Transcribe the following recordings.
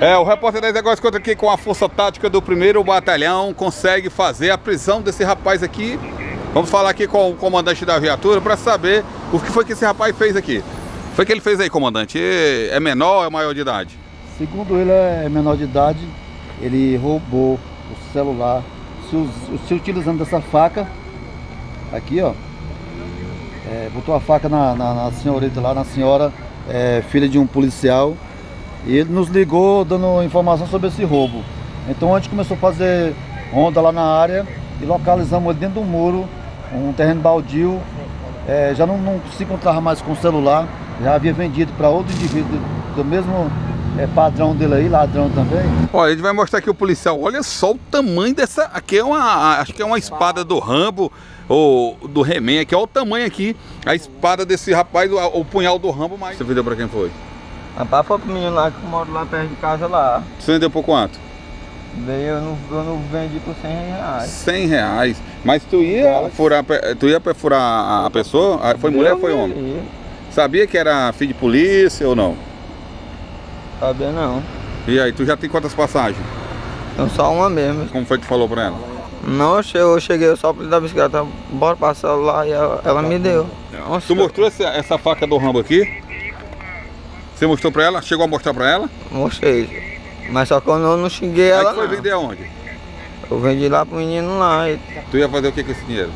É, o repórter 10 agora conta aqui com a força tática do primeiro batalhão, consegue fazer a prisão desse rapaz aqui. Vamos falar aqui com o comandante da viatura para saber o que foi que esse rapaz fez aqui. Foi que ele fez aí, comandante? É menor ou é maior de idade? Segundo ele, é menor de idade. Ele roubou o celular, se, se utilizando dessa faca. Aqui, ó. É, botou a faca na, na, na senhorita lá, na senhora, é, filha de um policial. E ele nos ligou dando informação sobre esse roubo. Então a gente começou a fazer ronda lá na área e localizamos ele dentro do muro, um terreno baldio. É, já não, não, se encontrava mais com o celular, já havia vendido para outro indivíduo do mesmo é, padrão dele aí, ladrão também. Olha, ele vai mostrar aqui o policial. Olha só o tamanho dessa. Aqui é uma. Acho que é uma espada do Rambo ou do Remen aqui. Olha o tamanho aqui. A espada desse rapaz, o, o punhal do Rambo, mas. Você vendeu para quem foi? Rapaz, foi pro menino lá que mora lá perto de casa lá. Você vendeu por quanto? Eu não, eu não vendi por 100 reais. 100 reais. Mas tu ia furar, tu ia furar a pessoa? Ah, foi mulher ou foi homem? Ia. Sabia que era filho de polícia ou não? Sabia não. E aí, tu já tem quantas passagens? Então só uma mesmo. Como foi que tu falou pra ela? Não, eu cheguei só pra dar bicicleta, bora passar lá e ela, ela me deu. Nossa, Tu mostrou essa, essa faca do Rambo aqui? Você mostrou pra ela? Chegou a mostrar pra ela? Mostrei. Mas só que eu não, não xinguei Aí ela tu foi não. vender aonde? Eu vendi lá pro menino lá. E Tu ia fazer o que com esse dinheiro?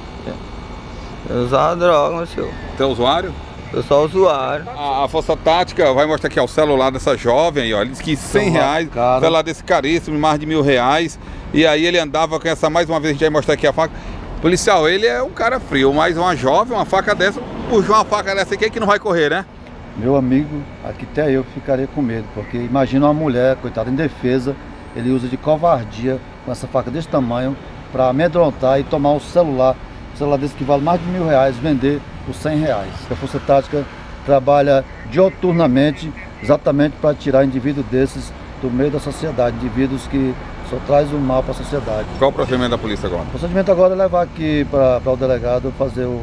eu usava droga, meu senhor. Tu é usuário? Eu sou usuário. A, a Força Tática vai mostrar aqui ó, o celular dessa jovem aí, ó. Ele disse que 100 Celular reais, caro. celular desse caríssimo, mais de mil reais. E aí ele andava com essa, mais uma vez a gente vai mostrar aqui a faca. Policial, ele é um cara frio, mas uma jovem, uma faca dessa, puxou uma faca dessa aqui que não vai correr, né? Meu amigo, aqui até eu ficaria com medo, porque imagina uma mulher, coitada, em defesa, ele usa de covardia com essa faca desse tamanho para amedrontar e tomar o celular, um celular desse que vale mais de mil reais, vender por 100 reais. A Força Tática trabalha dioturnamente exatamente para tirar indivíduos desses do meio da sociedade, indivíduos que só trazem o mal para a sociedade. Qual o procedimento da polícia agora? O procedimento agora é levar aqui para o delegado fazer o,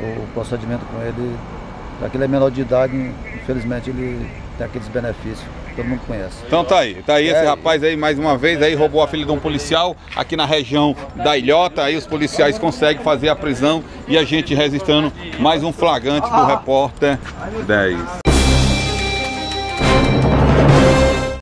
o procedimento com ele. Já que ele é menor de idade, infelizmente ele tem aqueles benefícios que todo mundo conhece. Então tá aí, tá aí esse É. rapaz aí mais uma vez aí roubou a filha de um policial aqui na região da Ilhota, aí os policiais conseguem fazer a prisão e a gente registrando mais um flagrante do repórter 10.